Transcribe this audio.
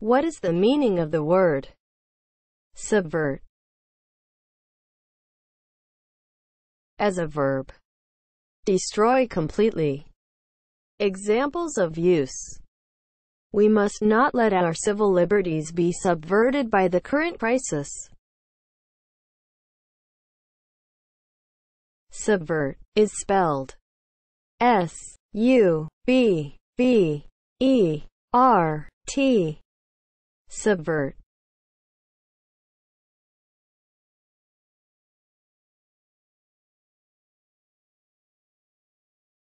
What is the meaning of the word subvert as a verb? Destroy completely. Examples of use. We must not let our civil liberties be subverted by the current crisis. Subvert is spelled S U B V E R T. Subvert